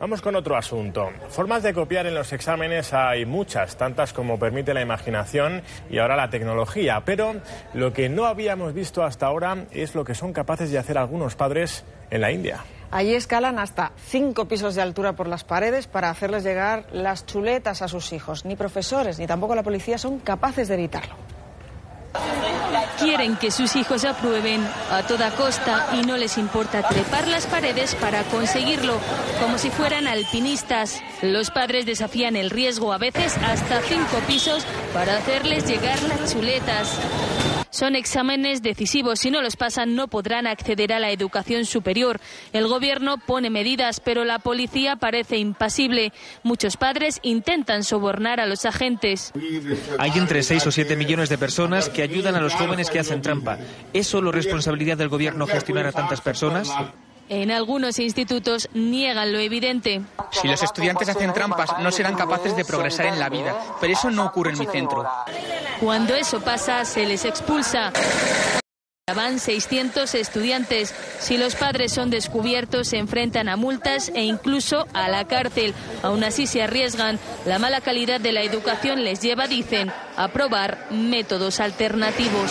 Vamos con otro asunto. Formas de copiar en los exámenes hay muchas, tantas como permite la imaginación y ahora la tecnología. Pero lo que no habíamos visto hasta ahora es lo que son capaces de hacer algunos padres en la India. Allí escalan hasta cinco pisos de altura por las paredes para hacerles llegar las chuletas a sus hijos. Ni profesores ni tampoco la policía son capaces de evitarlo. Quieren que sus hijos aprueben a toda costa y no les importa trepar las paredes para conseguirlo, como si fueran alpinistas. Los padres desafían el riesgo a veces hasta cinco pisos para hacerles llegar las chuletas. Son exámenes decisivos. Si no los pasan, no podrán acceder a la educación superior. El gobierno pone medidas, pero la policía parece impasible. Muchos padres intentan sobornar a los agentes. Hay entre 6 o 7 millones de personas que ayudan a los jóvenes que hacen trampa. ¿Es solo responsabilidad del gobierno gestionar a tantas personas? En algunos institutos niegan lo evidente. Si los estudiantes hacen trampas, no serán capaces de progresar en la vida, pero eso no ocurre en mi centro. Cuando eso pasa, se les expulsa. Van 600 estudiantes. Si los padres son descubiertos, se enfrentan a multas e incluso a la cárcel. Aún así se arriesgan. La mala calidad de la educación les lleva, dicen, a probar métodos alternativos.